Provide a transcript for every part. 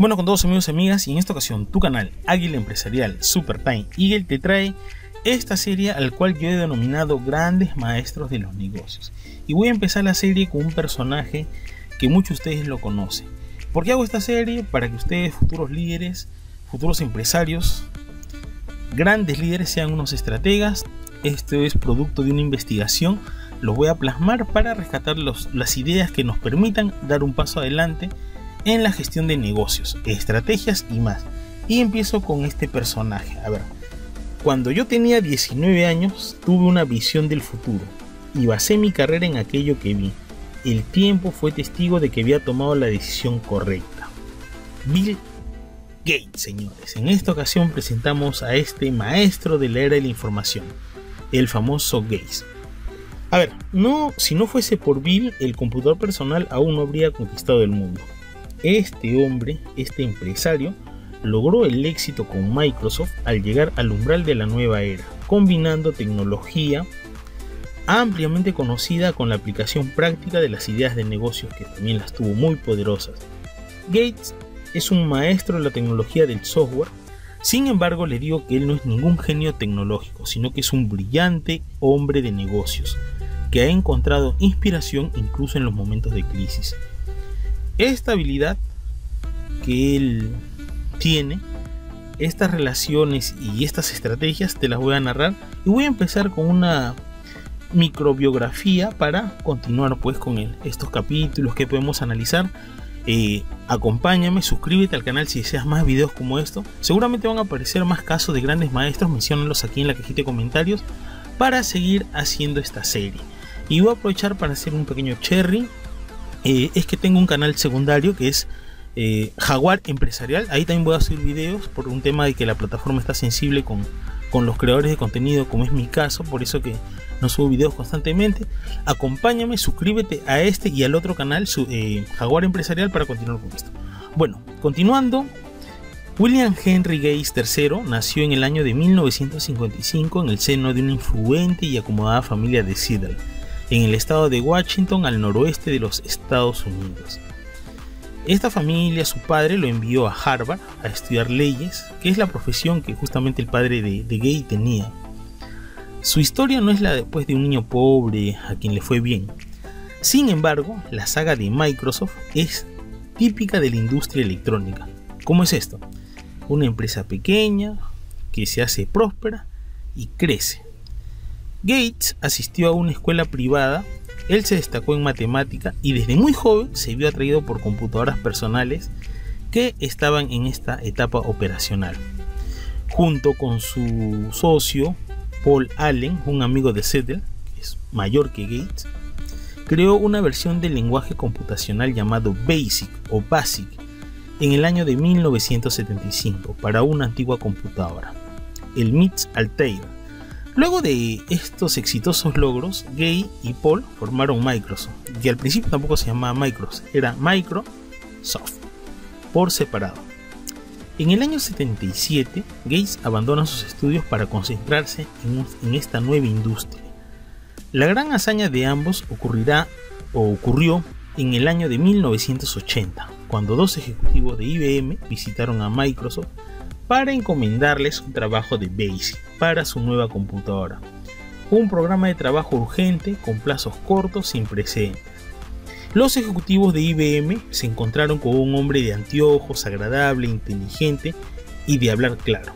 Bueno, con todos amigos y amigas, y en esta ocasión tu canal Águila Empresarial Super Time Eagle te trae esta serie al cual yo he denominado Grandes Maestros de los Negocios. Y voy a empezar la serie con un personaje que muchos de ustedes lo conocen. ¿Por qué hago esta serie? Para que ustedes, futuros líderes, futuros empresarios, grandes líderes, sean unos estrategas. Esto es producto de una investigación. Lo voy a plasmar para rescatar las ideas que nos permitan dar un paso adelante en la gestión de negocios, estrategias y más. Y empiezo con este personaje. A ver, cuando yo tenía 19 años tuve una visión del futuro y basé mi carrera en aquello que vi. El tiempo fue testigo de que había tomado la decisión correcta. Bill Gates, señores. En esta ocasión presentamos a este maestro de la era de la información, el famoso Gates. A ver, no, si no fuese por Bill, el computador personal aún no habría conquistado el mundo. Este hombre, este empresario, logró el éxito con Microsoft al llegar al umbral de la nueva era, combinando tecnología ampliamente conocida con la aplicación práctica de las ideas de negocios que también las tuvo muy poderosas. Gates es un maestro de la tecnología del software, sin embargo le digo que él no es ningún genio tecnológico, sino que es un brillante hombre de negocios, que ha encontrado inspiración incluso en los momentos de crisis. Esta habilidad que él tiene, estas relaciones y estas estrategias te las voy a narrar y voy a empezar con una microbiografía para continuar pues con estos capítulos que podemos analizar. Eh, acompáñame, suscríbete al canal si deseas más videos como esto. Seguramente van a aparecer más casos de grandes maestros, menciónenlos aquí en la cajita de comentarios para seguir haciendo esta serie. Y voy a aprovechar para hacer un pequeño cherry eh, es que tengo un canal secundario que es eh, Jaguar Empresarial. Ahí también voy a subir videos por un tema de que la plataforma está sensible con, con los creadores de contenido, como es mi caso, por eso que no subo videos constantemente. Acompáñame, suscríbete a este y al otro canal, eh, Jaguar Empresarial, para continuar con esto. Bueno, continuando. William Henry Gates III nació en el año de 1955 en el seno de una influente y acomodada familia de Seattle en el estado de Washington al noroeste de los Estados Unidos. Esta familia, su padre lo envió a Harvard a estudiar leyes, que es la profesión que justamente el padre de, Gay tenía. Su historia no es la después de un niño pobre a quien le fue bien. Sin embargo, la saga de Microsoft es típica de la industria electrónica. ¿Cómo es esto? Una empresa pequeña que se hace próspera y crece. Gates asistió a una escuela privada, él se destacó en matemática y desde muy joven se vio atraído por computadoras personales que estaban en esta etapa operacional. Junto con su socio Paul Allen, un amigo de Settle, que es mayor que Gates, creó una versión del lenguaje computacional llamado BASIC o BASIC en el año de 1975 para una antigua computadora, el MITS Altair Luego de estos exitosos logros, Gay y Paul formaron Microsoft, que al principio tampoco se llamaba Microsoft, era Microsoft, por separado. En el año 77, Gates abandona sus estudios para concentrarse en, esta nueva industria. La gran hazaña de ambos ocurrirá o ocurrió en el año de 1980, cuando dos ejecutivos de IBM visitaron a Microsoft para encomendarles un trabajo de BASIC para su nueva computadora. Un programa de trabajo urgente con plazos cortos sin precedentes. Los ejecutivos de IBM se encontraron con un hombre de anteojos, agradable, inteligente y de hablar claro,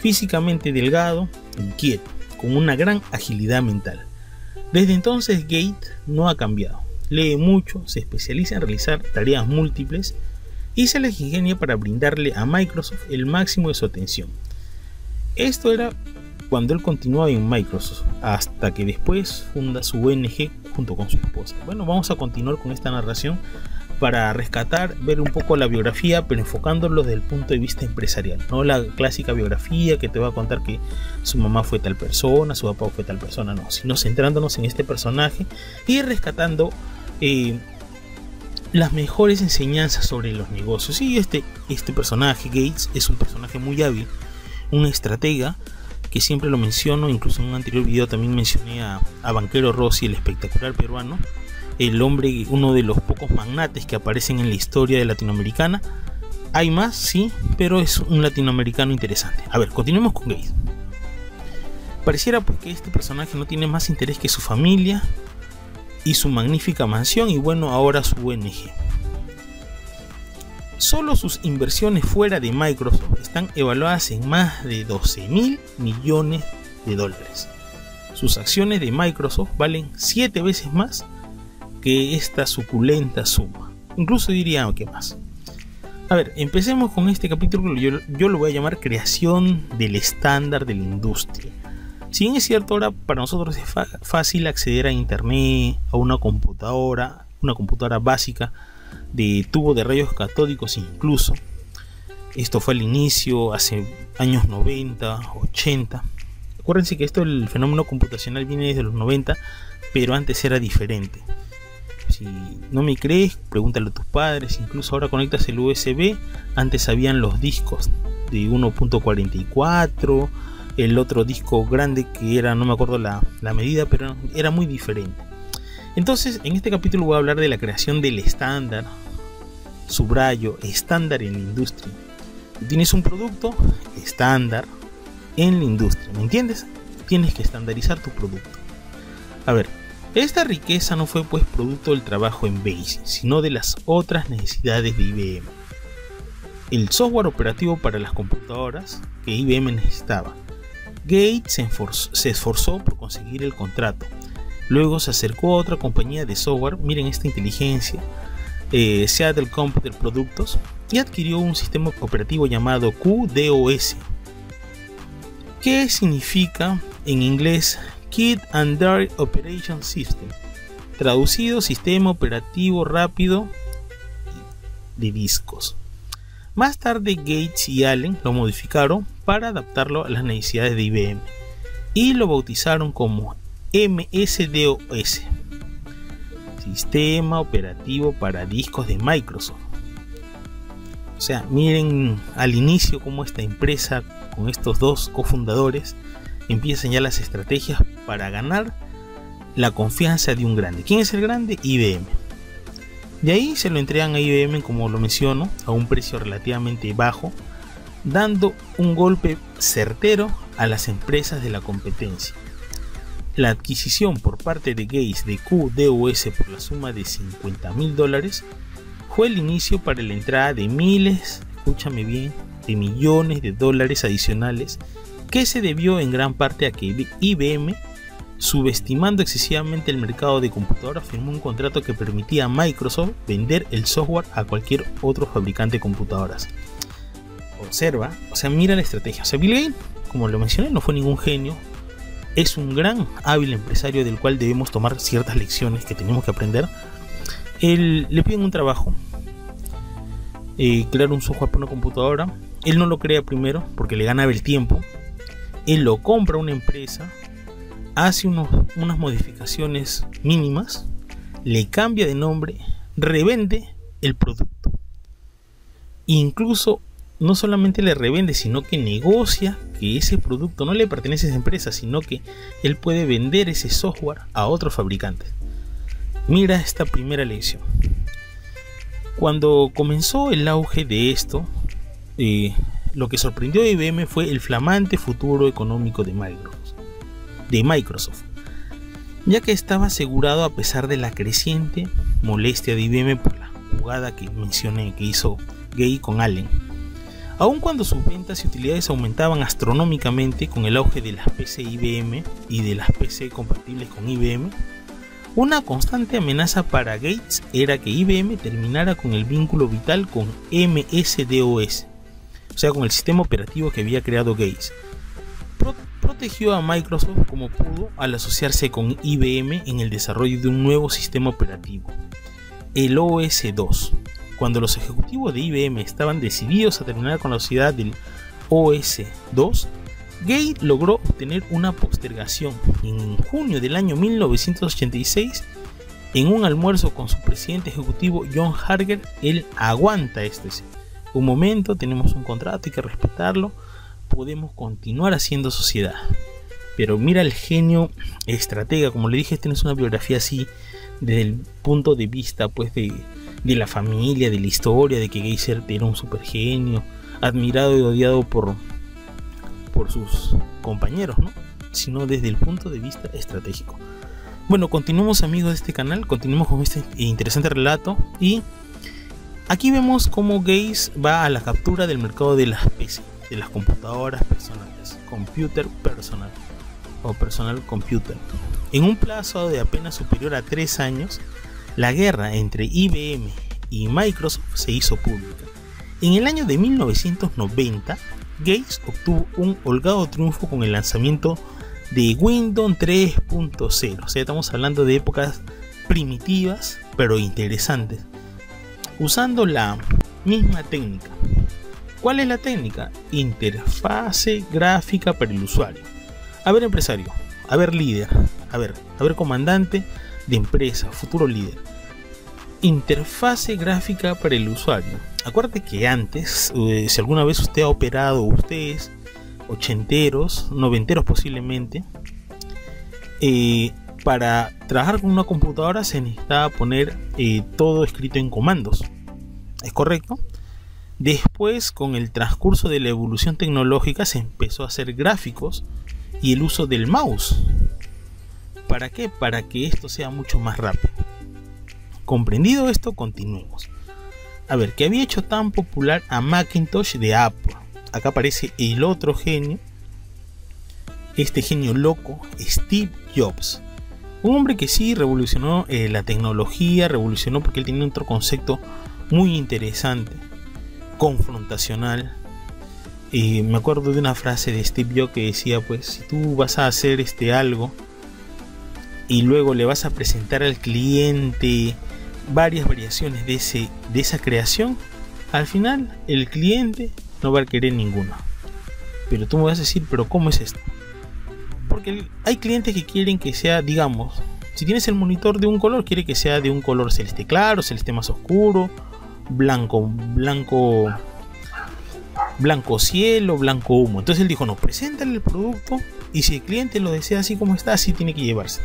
físicamente delgado, inquieto, con una gran agilidad mental. Desde entonces Gate no ha cambiado. Lee mucho, se especializa en realizar tareas múltiples y se les ingenia para brindarle a Microsoft el máximo de su atención. Esto era cuando él continuaba en Microsoft, hasta que después funda su ONG junto con su esposa. Bueno, vamos a continuar con esta narración para rescatar, ver un poco la biografía, pero enfocándolo desde el punto de vista empresarial, no la clásica biografía que te va a contar que su mamá fue tal persona, su papá fue tal persona, no, sino centrándonos en este personaje y rescatando eh, las mejores enseñanzas sobre los negocios. Y este, este personaje, Gates, es un personaje muy hábil, un estratega, que siempre lo menciono, incluso en un anterior video también mencioné a, a Banquero Rossi, el espectacular peruano, el hombre, uno de los pocos magnates que aparecen en la historia de latinoamericana, Hay más, sí, pero es un latinoamericano interesante. A ver, continuemos con Gates. Pareciera porque este personaje no tiene más interés que su familia y su magnífica mansión y bueno, ahora su ONG. Solo sus inversiones fuera de Microsoft están evaluadas en más de 12 mil millones de dólares. Sus acciones de Microsoft valen 7 veces más que esta suculenta suma. Incluso diría que más. A ver, empecemos con este capítulo. Yo, yo lo voy a llamar creación del estándar de la industria. Si bien es cierto, ahora para nosotros es fácil acceder a internet, a una computadora, una computadora básica de tubo de rayos catódicos incluso. Esto fue al inicio, hace años 90, 80. Acuérdense que esto, el fenómeno computacional viene desde los 90, pero antes era diferente. Si no me crees, pregúntale a tus padres. Incluso ahora conectas el USB. Antes habían los discos de 1.44 el otro disco grande que era, no me acuerdo la, medida, pero era muy diferente. Entonces, en este capítulo voy a hablar de la creación del estándar, subrayo, estándar en la industria. Tienes un producto estándar en la industria, ¿me entiendes? Tienes que estandarizar tu producto. A ver, esta riqueza no fue pues producto del trabajo en BASIC, sino de las otras necesidades de IBM. El software operativo para las computadoras que IBM necesitaba Gates se, esforzó por conseguir el contrato. Luego se acercó a otra compañía de software, miren esta inteligencia, eh, Seattle Computer Productos, y adquirió un sistema operativo llamado QDOS. ¿Qué significa en inglés Kid and Dart Operation System? Traducido sistema operativo rápido de discos. Más tarde Gates y Allen lo modificaron para adaptarlo a las necesidades de IBM y lo bautizaron como MSDOS, Sistema Operativo para Discos de Microsoft. O sea, miren al inicio cómo esta empresa con estos dos cofundadores empiezan ya las estrategias para ganar la confianza de un grande. ¿Quién es el grande? IBM. De ahí se lo entregan a IBM, como lo menciono, a un precio relativamente bajo, dando un golpe certero a las empresas de la competencia. La adquisición por parte de Gates de QDOS por la suma de 50 mil dólares fue el inicio para la entrada de miles, escúchame bien, de millones de dólares adicionales que se debió en gran parte a que IBM subestimando excesivamente el mercado de computadoras, firmó un contrato que permitía a Microsoft vender el software a cualquier otro fabricante de computadoras. Observa, o sea, mira la estrategia. O sea, Bill como lo mencioné, no fue ningún genio. Es un gran hábil empresario del cual debemos tomar ciertas lecciones que tenemos que aprender. Él, le piden un trabajo, eh, crear un software para una computadora. Él no lo crea primero porque le ganaba el tiempo. Él lo compra a una empresa hace unas modificaciones mínimas, le cambia de nombre, revende el producto. Incluso no solamente le revende, sino que negocia que ese producto no le pertenece a esa empresa, sino que él puede vender ese software a otros fabricantes. Mira esta primera lección. Cuando comenzó el auge de esto, eh, lo que sorprendió a IBM fue el flamante futuro económico de Microsoft de Microsoft, ya que estaba asegurado a pesar de la creciente molestia de IBM por la jugada que mencioné que hizo Gay con Allen. Aun cuando sus ventas y utilidades aumentaban astronómicamente con el auge de las PC IBM y de las PC compatibles con IBM, una constante amenaza para Gates era que IBM terminara con el vínculo vital con MS-DOS, o sea, con el sistema operativo que había creado Gates, protegió a Microsoft como pudo al asociarse con IBM en el desarrollo de un nuevo sistema operativo, el OS2. Cuando los ejecutivos de IBM estaban decididos a terminar con la sociedad del OS2, Gate logró obtener una postergación en junio del año 1986 en un almuerzo con su presidente ejecutivo John Harger, él aguanta este. Un momento, tenemos un contrato, hay que respetarlo podemos continuar haciendo sociedad. Pero mira el genio estratega, como le dije, este no es una biografía así desde el punto de vista pues de, la familia, de la historia, de que Geyser era un super genio, admirado y odiado por, por sus compañeros, ¿no? sino desde el punto de vista estratégico. Bueno, continuamos amigos de este canal, continuamos con este interesante relato y aquí vemos cómo Gates va a la captura del mercado de las PC, de las computadoras personales, computer personal o personal computer. En un plazo de apenas superior a tres años, la guerra entre IBM y Microsoft se hizo pública. En el año de 1990, Gates obtuvo un holgado triunfo con el lanzamiento de Windows 3.0. O sea, estamos hablando de épocas primitivas pero interesantes. Usando la misma técnica. ¿Cuál es la técnica? Interfase gráfica para el usuario. A ver empresario, a ver líder, a ver, a ver comandante de empresa, futuro líder. Interfase gráfica para el usuario. Acuérdate que antes, eh, si alguna vez usted ha operado, ustedes ochenteros, noventeros posiblemente, eh, para trabajar con una computadora se necesitaba poner eh, todo escrito en comandos. ¿Es correcto? Después, con el transcurso de la evolución tecnológica, se empezó a hacer gráficos y el uso del mouse. ¿Para qué? Para que esto sea mucho más rápido. Comprendido esto, continuemos. A ver, ¿qué había hecho tan popular a Macintosh de Apple? acá aparece el otro genio, este genio loco, Steve Jobs. Un hombre que sí revolucionó eh, la tecnología, revolucionó porque él tenía otro concepto muy interesante, confrontacional. Y me acuerdo de una frase de Steve Jobs que decía, pues si tú vas a hacer este algo y luego le vas a presentar al cliente varias variaciones de, ese, de esa creación, al final el cliente no va a querer ninguno. Pero tú me vas a decir, pero ¿cómo es esto? Porque hay clientes que quieren que sea, digamos, si tienes el monitor de un color, quiere que sea de un color celeste claro, celeste más oscuro, blanco, blanco, blanco cielo, blanco humo. Entonces él dijo, no, preséntale el producto y si el cliente lo desea así como está, así tiene que llevarse.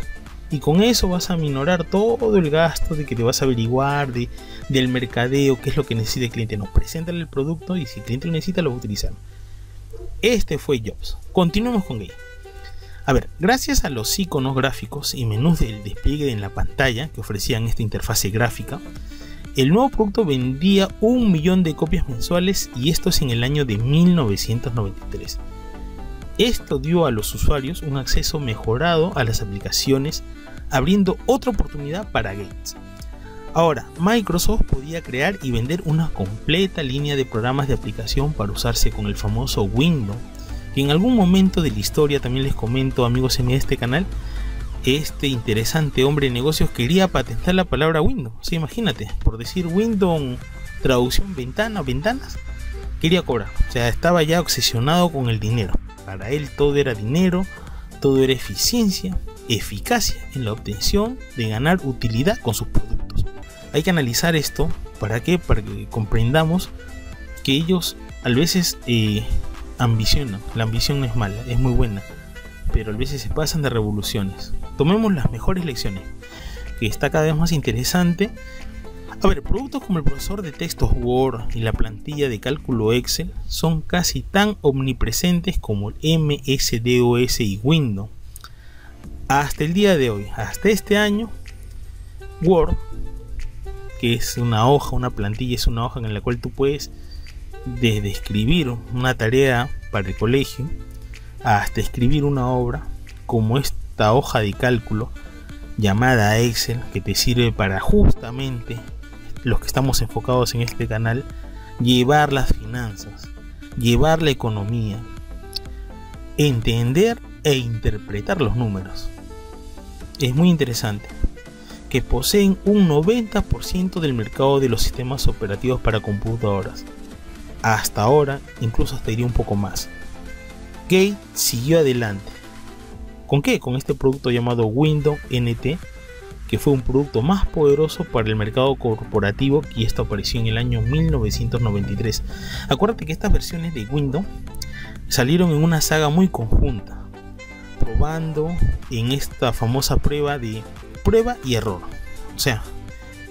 Y con eso vas a minorar todo el gasto de que te vas a averiguar, de, del mercadeo, qué es lo que necesita el cliente. No, preséntale el producto y si el cliente lo necesita, lo va a utilizar. Este fue Jobs. Continuemos con Gay. A ver, gracias a los iconos gráficos y menús del despliegue en la pantalla que ofrecían esta interfase gráfica, el nuevo producto vendía un millón de copias mensuales y esto es en el año de 1993. Esto dio a los usuarios un acceso mejorado a las aplicaciones abriendo otra oportunidad para Gates. Ahora, Microsoft podía crear y vender una completa línea de programas de aplicación para usarse con el famoso Windows, que en algún momento de la historia también les comento amigos en este canal, este interesante hombre de negocios quería patentar la palabra Windows. Sí, imagínate, por decir Windows traducción ventana, ventanas, quería cobrar. O sea, estaba ya obsesionado con el dinero. Para él todo era dinero, todo era eficiencia, eficacia en la obtención de ganar utilidad con sus productos. Hay que analizar esto para que, para que comprendamos que ellos a veces eh, ambicionan. La ambición no es mala, es muy buena, pero a veces se pasan de revoluciones. Tomemos las mejores lecciones, que está cada vez más interesante. A ver, productos como el profesor de textos Word y la plantilla de cálculo Excel son casi tan omnipresentes como el MS-DOS y Windows. Hasta el día de hoy, hasta este año, Word, que es una hoja, una plantilla, es una hoja en la cual tú puedes desde escribir una tarea para el colegio hasta escribir una obra como esta hoja de cálculo llamada Excel que te sirve para justamente los que estamos enfocados en este canal llevar las finanzas, llevar la economía, entender e interpretar los números es muy interesante, que poseen un 90% del mercado de los sistemas operativos para computadoras. Hasta ahora, incluso hasta iría un poco más. Gate siguió adelante. ¿Con qué? Con este producto llamado Windows NT, que fue un producto más poderoso para el mercado corporativo y esto apareció en el año 1993. Acuérdate que estas versiones de Windows salieron en una saga muy conjunta probando en esta famosa prueba de prueba y error. O sea,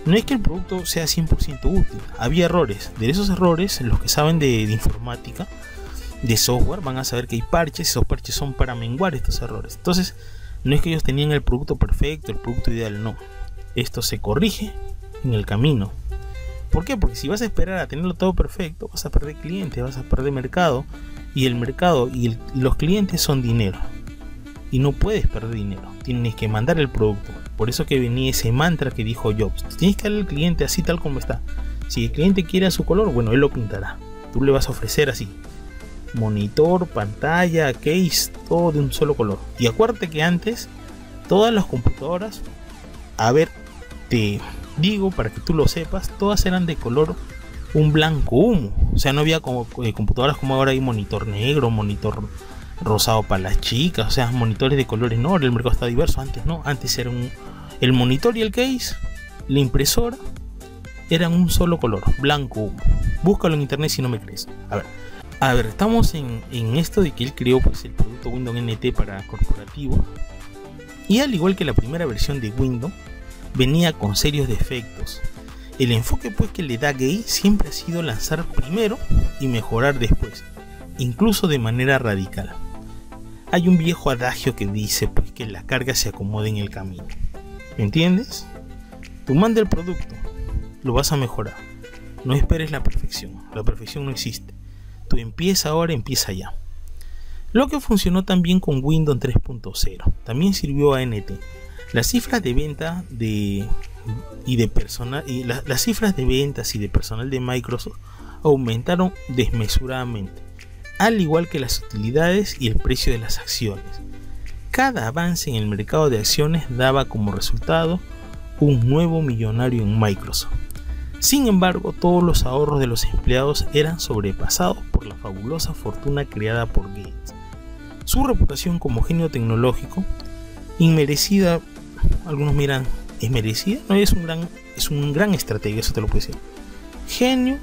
no es que el producto sea 100% útil, había errores. De esos errores, los que saben de, informática, de software, van a saber que hay parches, esos parches son para menguar estos errores. Entonces, no es que ellos tenían el producto perfecto, el producto ideal, no. Esto se corrige en el camino. ¿Por qué? Porque si vas a esperar a tenerlo todo perfecto, vas a perder clientes, vas a perder mercado. Y el mercado y los clientes son dinero. Y no puedes perder dinero. Tienes que mandar el producto. Por eso que venía ese mantra que dijo Jobs. Tienes que darle al cliente así tal como está. Si el cliente quiere a su color, bueno, él lo pintará. Tú le vas a ofrecer así. Monitor, pantalla, case, todo de un solo color. Y acuérdate que antes todas las computadoras, a ver, te digo para que tú lo sepas, todas eran de color un blanco humo. O sea, no había como eh, computadoras como ahora hay monitor negro, monitor rosado para las chicas, o sea, monitores de colores no, el mercado está diverso, antes no, antes era un, el monitor y el case, la impresora, eran un solo color, blanco humo. Búscalo en internet si no me crees. A ver, a ver, estamos en, en esto de que él creó pues, el producto Windows NT para corporativo. Y al igual que la primera versión de Windows, venía con serios defectos. El enfoque pues que le da Gay siempre ha sido lanzar primero y mejorar después, incluso de manera radical. Hay un viejo adagio que dice pues que la carga se acomode en el camino. ¿Me entiendes? Tú manda el producto, lo vas a mejorar. No esperes la perfección, la perfección no existe. Empieza ahora, empieza ya. Lo que funcionó también con Windows 3.0, también sirvió a NT las cifras de y de personal y las cifras de ventas y de personal de Microsoft aumentaron desmesuradamente, al igual que las utilidades y el precio de las acciones. Cada avance en el mercado de acciones daba como resultado un nuevo millonario en Microsoft. Sin embargo, todos los ahorros de los empleados eran sobrepasados por la fabulosa fortuna creada por Gates. Su reputación como genio tecnológico, inmerecida algunos miran, ¿es merecida? No, es un gran, es un gran estratega, eso te lo puedo decir. Genio,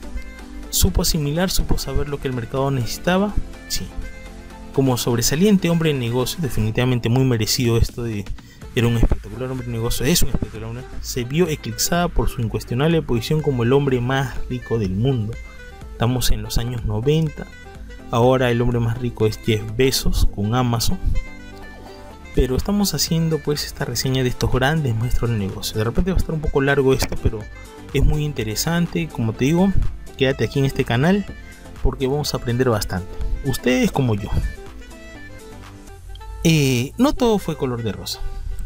supo asimilar, supo saber lo que el mercado necesitaba, sí. Como sobresaliente hombre de negocio, definitivamente muy merecido esto de era un espectacular hombre de negocio, es un espectacular hombre, se vio eclipsada por su incuestionable posición como el hombre más rico del mundo. Estamos en los años 90, ahora el hombre más rico es Jeff Bezos con Amazon, pero estamos haciendo pues esta reseña de estos grandes maestros de negocio. De repente va a estar un poco largo esto, pero es muy interesante. Como te digo, quédate aquí en este canal porque vamos a aprender bastante. Ustedes como yo. Eh, no todo fue color de rosa.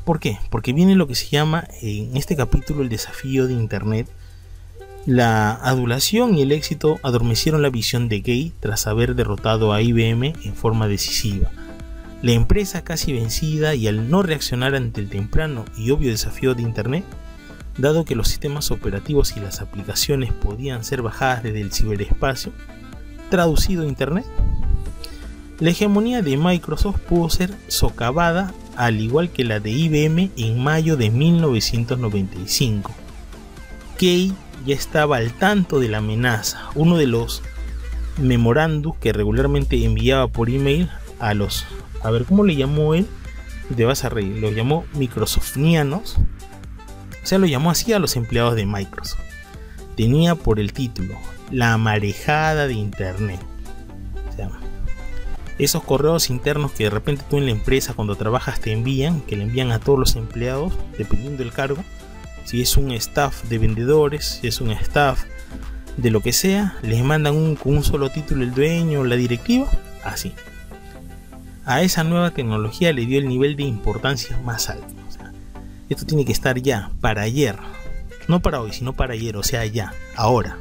¿Por qué? Porque viene lo que se llama en este capítulo el desafío de Internet. La adulación y el éxito adormecieron la visión de Gay tras haber derrotado a IBM en forma decisiva la empresa casi vencida y al no reaccionar ante el temprano y obvio desafío de Internet, dado que los sistemas operativos y las aplicaciones podían ser bajadas desde el ciberespacio, traducido a Internet, la hegemonía de Microsoft pudo ser socavada al igual que la de IBM en mayo de 1995. Key ya estaba al tanto de la amenaza, uno de los memorandos que regularmente enviaba por email a los a ver cómo le llamó él, te vas a reír, lo llamó Microsoftianos, o sea, lo llamó así a los empleados de Microsoft. Tenía por el título La marejada de Internet. Esos correos internos que de repente tú en la empresa cuando trabajas te envían, que le envían a todos los empleados, dependiendo del cargo. Si es un staff de vendedores, si es un staff de lo que sea, les mandan un, con un solo título el dueño, la directiva, así a esa nueva tecnología le dio el nivel de importancia más alto. esto tiene que estar ya, para ayer. No para hoy, sino para ayer, o sea, ya, ahora.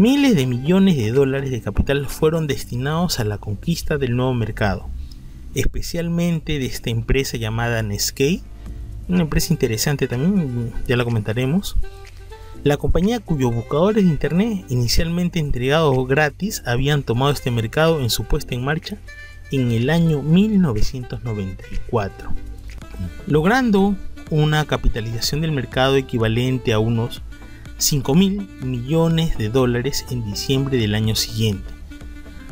Miles de millones de dólares de capital fueron destinados a la conquista del nuevo mercado, especialmente de esta empresa llamada Netscape, una empresa interesante también, ya la comentaremos. La compañía cuyos buscadores de internet, inicialmente entregados gratis, habían tomado este mercado en su puesta en marcha en el año 1994, logrando una capitalización del mercado equivalente a unos 5 mil millones de dólares en diciembre del año siguiente.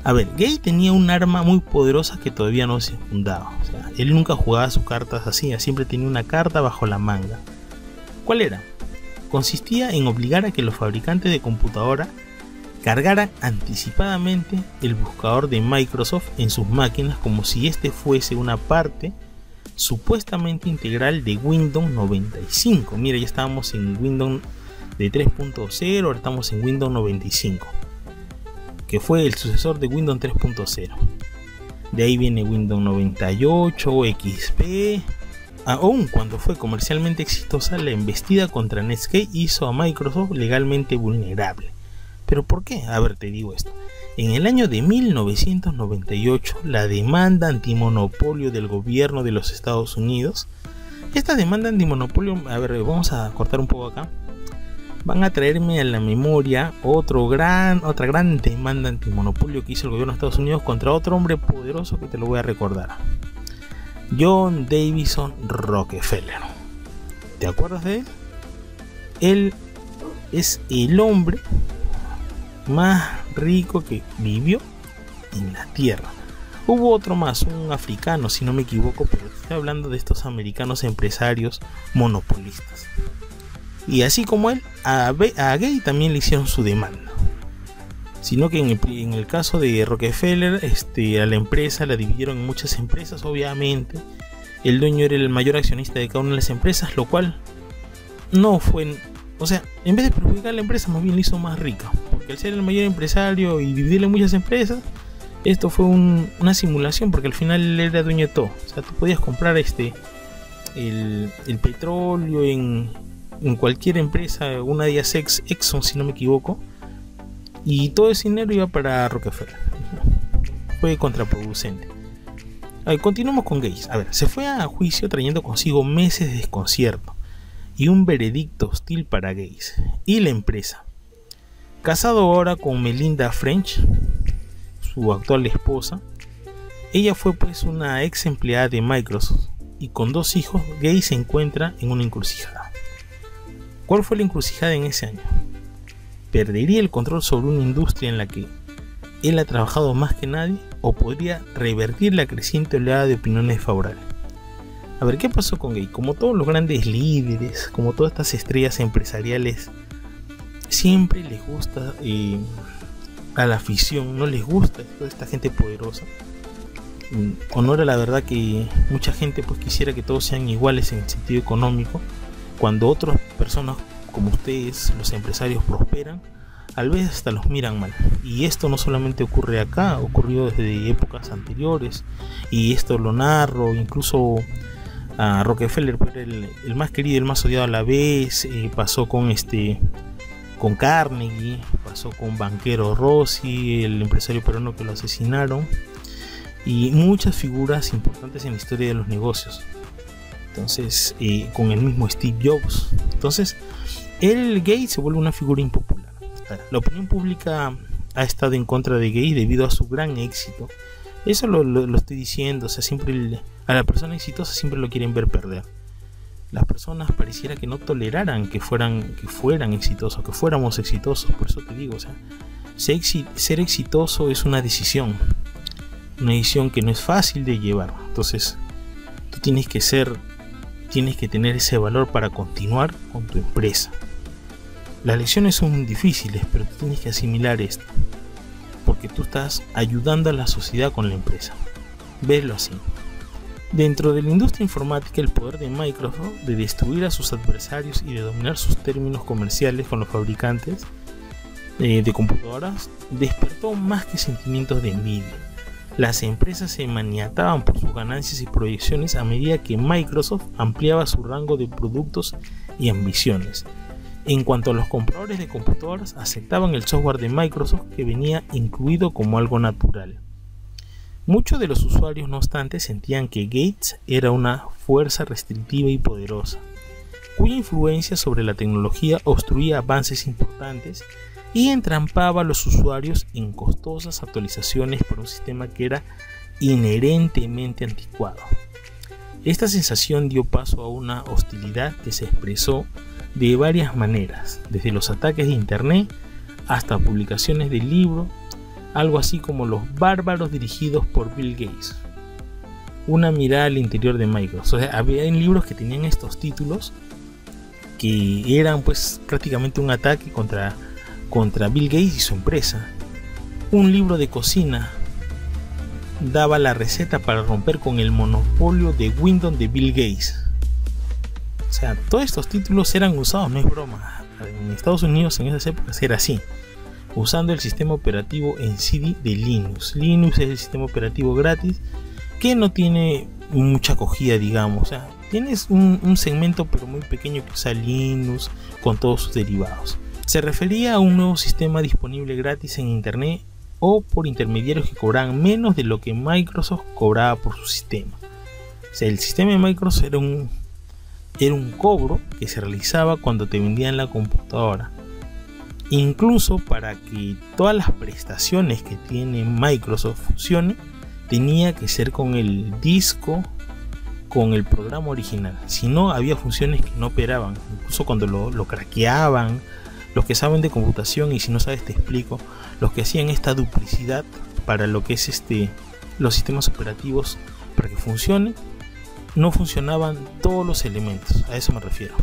A ver, Gay tenía un arma muy poderosa que todavía no se fundaba. O sea, él nunca jugaba sus cartas así, siempre tenía una carta bajo la manga. ¿Cuál era? Consistía en obligar a que los fabricantes de computadora cargaran anticipadamente el buscador de Microsoft en sus máquinas como si este fuese una parte supuestamente integral de Windows 95. Mira, ya estábamos en Windows de 3.0, ahora estamos en Windows 95 que fue el sucesor de Windows 3.0. De ahí viene Windows 98, XP. Aún cuando fue comercialmente exitosa, la embestida contra Netscape hizo a Microsoft legalmente vulnerable. ¿Pero por qué? A ver, te digo esto. En el año de 1998, la demanda antimonopolio del gobierno de los Estados Unidos, esta demanda antimonopolio, a ver, vamos a cortar un poco acá, van a traerme a la memoria otro gran, otra gran demanda antimonopolio que hizo el gobierno de Estados Unidos contra otro hombre poderoso que te lo voy a recordar. John Davison Rockefeller. ¿Te acuerdas de él? Él es el hombre más rico que vivió en la Tierra. Hubo otro más, un africano, si no me equivoco, pero estoy hablando de estos americanos empresarios monopolistas. Y así como él, a, Gay también le hicieron su demanda. Sino que en el, caso de Rockefeller, este, a la empresa la dividieron en muchas empresas, obviamente. El dueño era el mayor accionista de cada una de las empresas, lo cual no fue. O sea, en vez de perjudicar a la empresa, más bien le hizo más rica. Porque al ser el mayor empresario y dividirle en muchas empresas, esto fue una simulación, porque al final él era dueño de todo. O sea, tú podías comprar este el, el petróleo en, en cualquier empresa, una de ellas ex, Exxon si no me equivoco, y todo ese dinero iba para Rockefeller. Fue contraproducente. continuamos con Gates. A ver, se fue a juicio trayendo consigo meses de desconcierto y un veredicto hostil para Gates y la empresa. Casado ahora con Melinda French, su actual esposa, ella fue pues una ex empleada de Microsoft y con dos hijos, Gates se encuentra en una encrucijada. ¿Cuál fue la encrucijada en ese año? ¿Perdería el control sobre una industria en la que él ha trabajado más que nadie o podría revertir la creciente oleada de opiniones favorables? A ver, ¿qué pasó con Gay? Como todos los grandes líderes, como todas estas estrellas empresariales, siempre les gusta eh, a la afición, no les gusta toda esta gente poderosa. Mm, honora la verdad que mucha gente pues quisiera que todos sean iguales en el sentido económico, cuando otras personas como ustedes, los empresarios, prosperan, a veces hasta los miran mal. Y esto no solamente ocurre acá, ocurrió desde épocas anteriores. Y esto lo narro, incluso a Rockefeller, el, el más querido y el más odiado a la vez. Eh, pasó con este con Carnegie, pasó con Banquero Rossi, el empresario peruano que lo asesinaron. Y muchas figuras importantes en la historia de los negocios entonces con el mismo Steve Jobs. Entonces, el gay se vuelve una figura impopular. La opinión pública ha estado en contra de gay debido a su gran éxito. Eso lo, estoy diciendo, o sea, siempre a la persona exitosa siempre lo quieren ver perder. Las personas pareciera que no toleraran que fueran, que fueran exitosos, que fuéramos exitosos. Por eso te digo, o sea, ser exitoso es una decisión, una decisión que no es fácil de llevar. Entonces, tú tienes que ser tienes que tener ese valor para continuar con tu empresa. Las lecciones son difíciles, pero tienes que asimilar esto, porque tú estás ayudando a la sociedad con la empresa. Verlo así. Dentro de la industria informática, el poder de Microsoft de destruir a sus adversarios y de dominar sus términos comerciales con los fabricantes eh, de computadoras despertó más que sentimientos de envidia las empresas se maniataban por sus ganancias y proyecciones a medida que Microsoft ampliaba su rango de productos y ambiciones. En cuanto a los compradores de computadoras, aceptaban el software de Microsoft que venía incluido como algo natural. Muchos de los usuarios, no obstante, sentían que Gates era una fuerza restrictiva y poderosa, cuya influencia sobre la tecnología obstruía avances importantes y entrampaba a los usuarios en costosas actualizaciones por un sistema que era inherentemente anticuado. Esta sensación dio paso a una hostilidad que se expresó de varias maneras, desde los ataques de Internet hasta publicaciones de libros algo así como Los Bárbaros dirigidos por Bill Gates. Una mirada al interior de Microsoft. Había libros que tenían estos títulos que eran pues prácticamente un ataque contra, contra Bill Gates y su empresa. Un libro de cocina daba la receta para romper con el monopolio de Windows de Bill Gates. O sea, todos estos títulos eran usados, no es broma. En Estados Unidos en esas épocas era así, usando el sistema operativo en CD de Linux. Linux es el sistema operativo gratis que no tiene mucha acogida, digamos. O sea, tienes un, segmento pero muy pequeño que usa Linux con todos sus derivados. Se refería a un nuevo sistema disponible gratis en Internet o por intermediarios que cobraban menos de lo que Microsoft cobraba por su sistema. El sistema de Microsoft era un, era un cobro que se realizaba cuando te vendían la computadora. Incluso para que todas las prestaciones que tiene Microsoft funcionen, tenía que ser con el disco, con el programa original. Si no, había funciones que no operaban. Incluso cuando lo, lo craqueaban, los que saben de computación, y si no sabes te explico, los que hacían esta duplicidad para lo que es este los sistemas operativos para que funcione no funcionaban todos los elementos a eso me refiero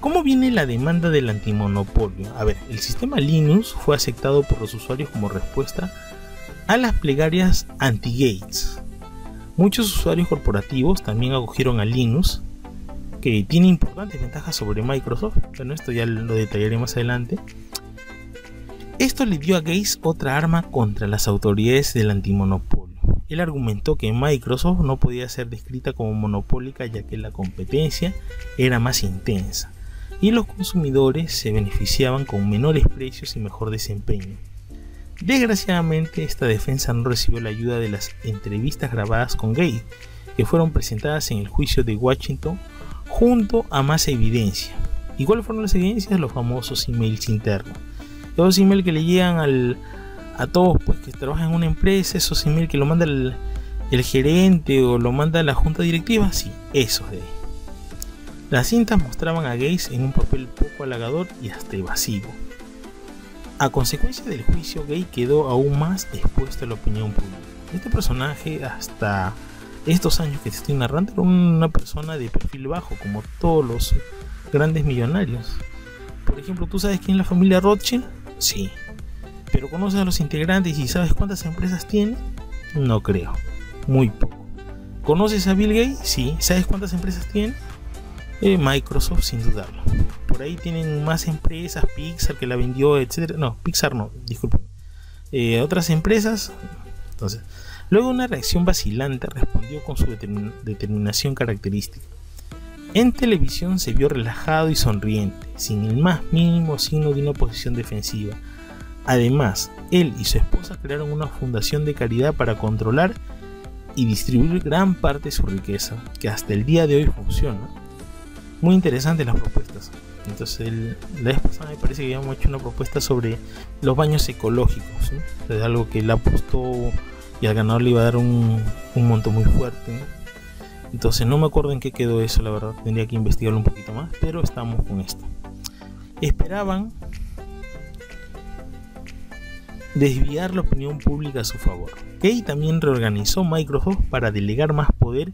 ¿Cómo viene la demanda del antimonopolio? A ver, el sistema Linux fue aceptado por los usuarios como respuesta a las plegarias anti-Gates. Muchos usuarios corporativos también acogieron a Linux, que tiene importantes ventajas sobre Microsoft, pero esto ya lo detallaré más adelante, esto le dio a Gates otra arma contra las autoridades del antimonopolio. Él argumentó que Microsoft no podía ser descrita como monopólica ya que la competencia era más intensa y los consumidores se beneficiaban con menores precios y mejor desempeño. Desgraciadamente esta defensa no recibió la ayuda de las entrevistas grabadas con Gates, que fueron presentadas en el juicio de Washington junto a más evidencia. ¿Y cuáles fueron las evidencias? Los famosos emails internos los emails que le llegan al, a todos pues que trabajan en una empresa, esos emails que lo manda el, gerente o lo manda la junta directiva, sí, esos de ahí. Las cintas mostraban a Gates en un papel poco halagador y hasta evasivo. A consecuencia del juicio, Gates quedó aún más expuesto a la opinión pública. Este personaje, hasta estos años que te estoy narrando, era una persona de perfil bajo, como todos los grandes millonarios. Por ejemplo, ¿tú sabes quién es la familia Rothschild? Sí. ¿Pero conoces a los integrantes y sabes cuántas empresas tiene? No creo. Muy poco. ¿Conoces a Bill Gates? Sí. ¿Sabes cuántas empresas tiene? Eh, Microsoft, sin dudarlo. Por ahí tienen más empresas, Pixar que la vendió, etc. No, Pixar no, disculpen. Eh, otras empresas. Entonces, luego una reacción vacilante respondió con su determinación característica. En televisión se vio relajado y sonriente, sin el más mínimo signo de una posición defensiva. Además, él y su esposa crearon una fundación de caridad para controlar y distribuir gran parte de su riqueza, que hasta el día de hoy funciona. Muy interesantes las propuestas. Entonces, la vez pasada me parece que habíamos hecho una propuesta sobre los baños ecológicos. Es algo que él apostó y al ganador le iba a dar un, monto muy fuerte. Entonces no me acuerdo en qué quedó eso, la verdad. Tendría que investigarlo un poquito más, pero estamos con esto. Esperaban desviar la opinión pública a su favor. Key también reorganizó Microsoft para delegar más poder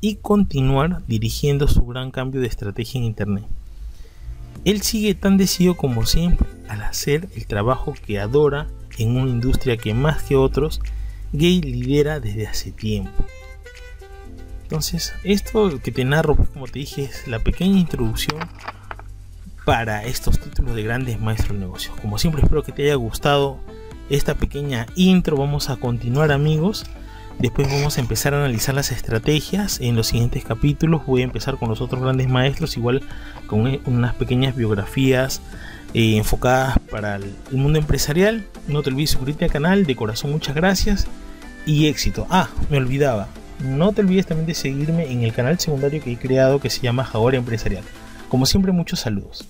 y continuar dirigiendo su gran cambio de estrategia en Internet. Él sigue tan decidido como siempre al hacer el trabajo que adora en una industria que más que otros, Gay lidera desde hace tiempo. Entonces, esto que te narro, pues como te dije, es la pequeña introducción para estos títulos de grandes maestros de negocios. Como siempre, espero que te haya gustado esta pequeña intro. Vamos a continuar, amigos. Después vamos a empezar a analizar las estrategias en los siguientes capítulos. Voy a empezar con los otros grandes maestros, igual con unas pequeñas biografías eh, enfocadas para el mundo empresarial. No te olvides suscribirte al canal. De corazón, muchas gracias y éxito. Ah, me olvidaba no te olvides también de seguirme en el canal secundario que he creado que se llama Jaguar Empresarial. Como siempre, muchos saludos.